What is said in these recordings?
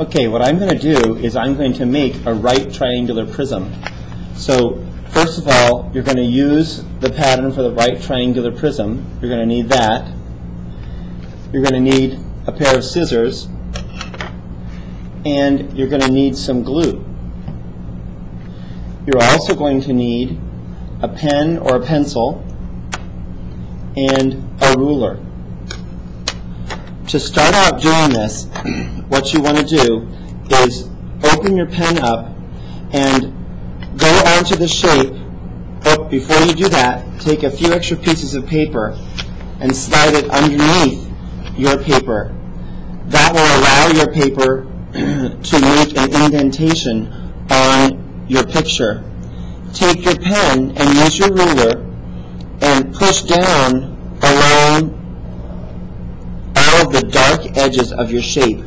Okay, what I'm going to do is I'm going to make a right triangular prism. So first of all, you're going to use the pattern for the right triangular prism. You're going to need that. You're going to need a pair of scissors. And you're going to need some glue. You're also going to need a pen or a pencil and a ruler. To start out doing this, what you want to do is open your pen up and go onto the shape. But before you do that, take a few extra pieces of paper and slide it underneath your paper. That will allow your paper to make an indentation on your picture. Take your pen and use your ruler and push down along the dark edges of your shape.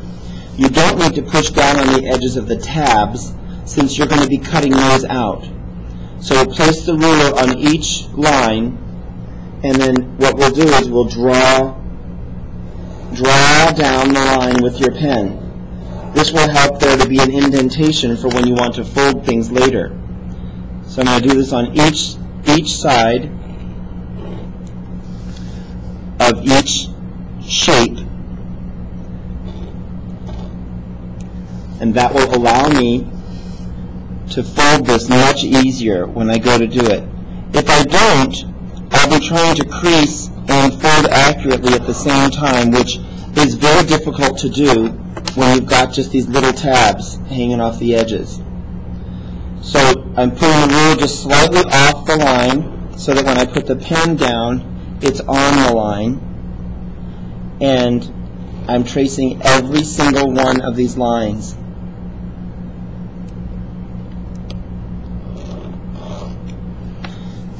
You don't need to push down on the edges of the tabs since you're going to be cutting those out. So place the ruler on each line and then what we'll do is we'll draw draw down the line with your pen. This will help there to be an indentation for when you want to fold things later. So I'm going to do this on each each side of each shape and that will allow me to fold this much easier when I go to do it. If I don't, I'll be trying to crease and fold accurately at the same time, which is very difficult to do when you've got just these little tabs hanging off the edges. So I'm putting the ruler just slightly off the line so that when I put the pen down, it's on the line. And I'm tracing every single one of these lines.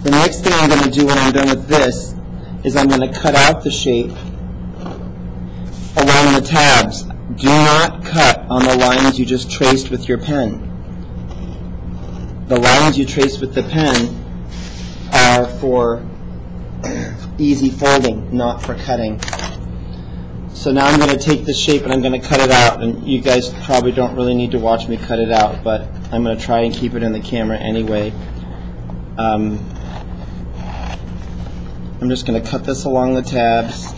The next thing I'm going to do when I'm done with this is I'm going to cut out the shape along the tabs. Do not cut on the lines you just traced with your pen. The lines you traced with the pen are for easy folding, not for cutting. So now I'm going to take the shape and I'm going to cut it out. And you guys probably don't really need to watch me cut it out, but I'm going to try and keep it in the camera anyway. Um, I'm just going to cut this along the tabs.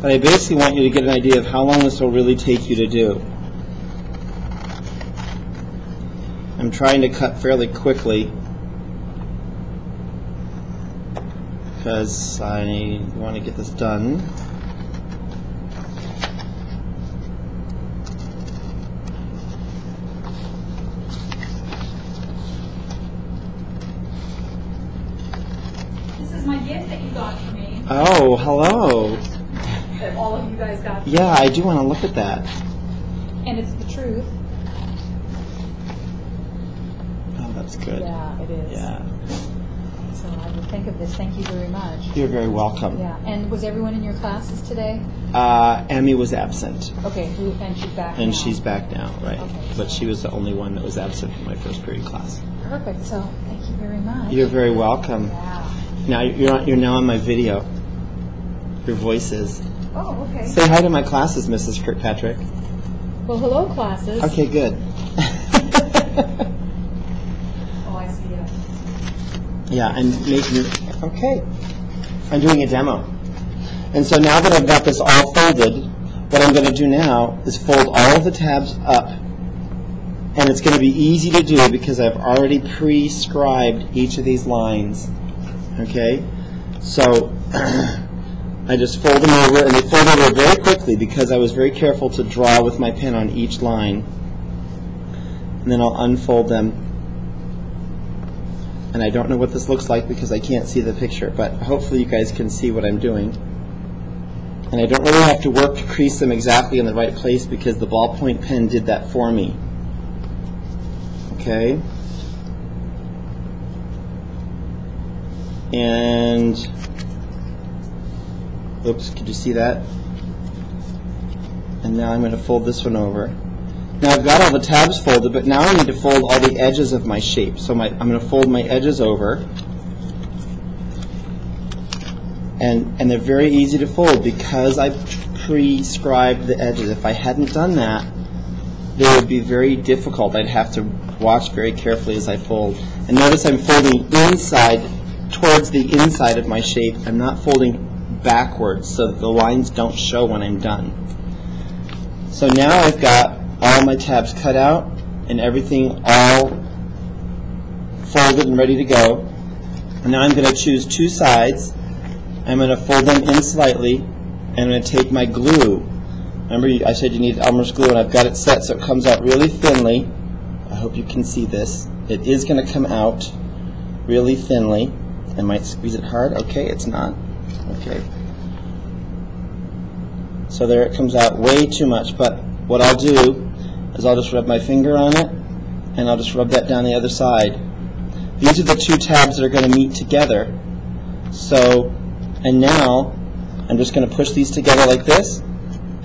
But I basically want you to get an idea of how long this will really take you to do. I'm trying to cut fairly quickly because I want to get this done. My gift that you got for me, Oh, hello. that all of you guys got. Yeah, I do want to look at that. And it's the truth. Oh, that's good. Yeah, it is. Yeah. So I would think of this. Thank you very much. You're very welcome. Yeah, and was everyone in your classes today? Uh, Emmy was absent, Okay, who, and she's back and now. she's back now, right? Okay. But she was the only one that was absent from my first period class. Perfect, so thank you very much. You're very welcome. Wow. Now you're on, you're now on my video. Your voice is. Oh, okay. Say hi to my classes, Mrs. Kirkpatrick. Well, hello, classes. Okay, good. Oh, I see it. yeah, I'm making. Okay, I'm doing a demo. And so now that I've got this all folded, what I'm going to do now is fold all of the tabs up. And it's going to be easy to do because I've already pre-scribed each of these lines. Okay? So I just fold them over, and they fold over very quickly because I was very careful to draw with my pen on each line. And then I'll unfold them. And I don't know what this looks like because I can't see the picture, but hopefully you guys can see what I'm doing. And I don't really have to work to crease them exactly in the right place because the ballpoint pen did that for me. Okay? And, oops, could you see that? And now I'm going to fold this one over. Now I've got all the tabs folded, but now I need to fold all the edges of my shape. So my, I'm going to fold my edges over. And, and they're very easy to fold because I pre-scribed the edges. If I hadn't done that, they would be very difficult. I'd have to watch very carefully as I fold. And notice I'm folding inside, towards the inside of my shape. I'm not folding backwards so that the lines don't show when I'm done. So now I've got all my tabs cut out and everything all folded and ready to go. And now I'm going to choose two sides. I'm going to fold them in slightly and I'm going to take my glue. Remember I said you need Elmer's glue and I've got it set so it comes out really thinly. I hope you can see this. It is going to come out really thinly. I might squeeze it hard. Okay, it's not. Okay. So there it comes out way too much, but what I'll do is I'll just rub my finger on it and I'll just rub that down the other side. These are the two tabs that are going to meet together. So, and now I'm just going to push these together like this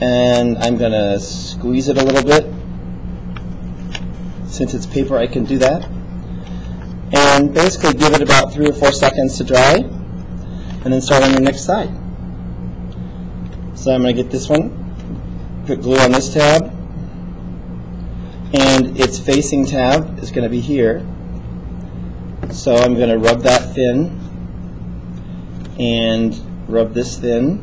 and I'm going to squeeze it a little bit. Since it's paper, I can do that. And basically give it about three or four seconds to dry and then start on the next side. So I'm going to get this one, put glue on this tab, and its facing tab is going to be here. So I'm going to rub that thin and rub this thin,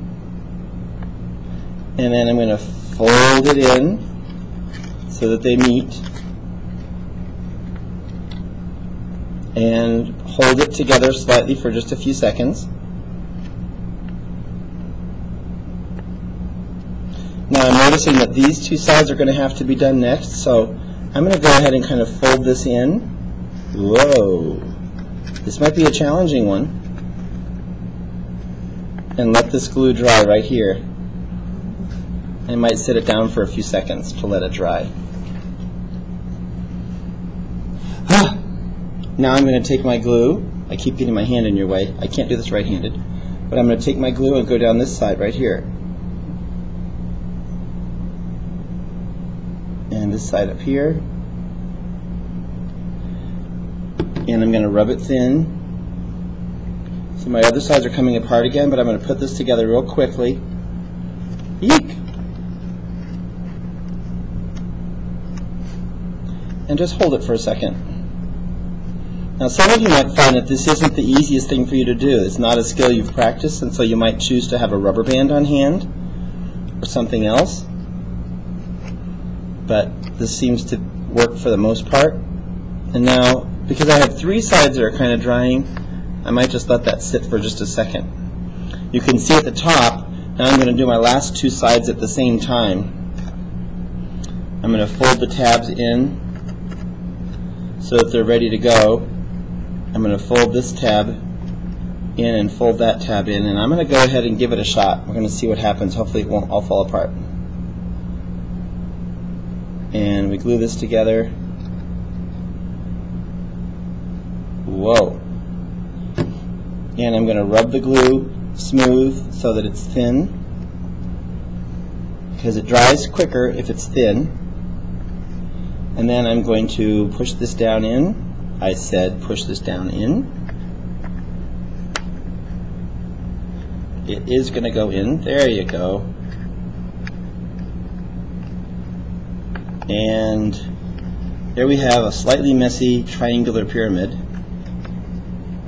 and then I'm going to fold it in so that they meet, and hold it together slightly for just a few seconds. Now I'm noticing that these two sides are going to have to be done next, so I'm going to go ahead and kind of fold this in. Whoa. This might be a challenging one. And let this glue dry right here. I might sit it down for a few seconds to let it dry. Now I'm going to take my glue. I keep getting my hand in your way. I can't do this right-handed. But I'm going to take my glue and go down this side right here. and this side up here. And I'm going to rub it thin. So my other sides are coming apart again, but I'm going to put this together real quickly. Eek! And just hold it for a second. Now some of you might find that this isn't the easiest thing for you to do. It's not a skill you've practiced, and so you might choose to have a rubber band on hand or something else but this seems to work for the most part. And now, because I have three sides that are kind of drying, I might just let that sit for just a second. You can see at the top, now I'm going to do my last two sides at the same time. I'm going to fold the tabs in so that they're ready to go. I'm going to fold this tab in and fold that tab in, and I'm going to go ahead and give it a shot. We're going to see what happens. Hopefully it won't all fall apart and we glue this together. Whoa. And I'm going to rub the glue smooth so that it's thin because it dries quicker if it's thin. And then I'm going to push this down in. I said push this down in. It is going to go in. There you go. And there we have a slightly messy triangular pyramid.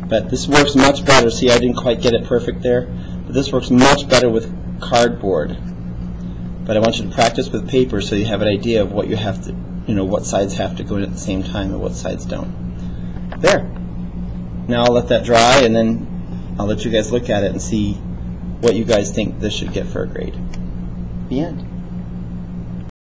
But this works much better. See, I didn't quite get it perfect there. But this works much better with cardboard. But I want you to practice with paper so you have an idea of what you have to, you know, what sides have to go in at the same time and what sides don't. There. Now I'll let that dry and then I'll let you guys look at it and see what you guys think this should get for a grade. The end.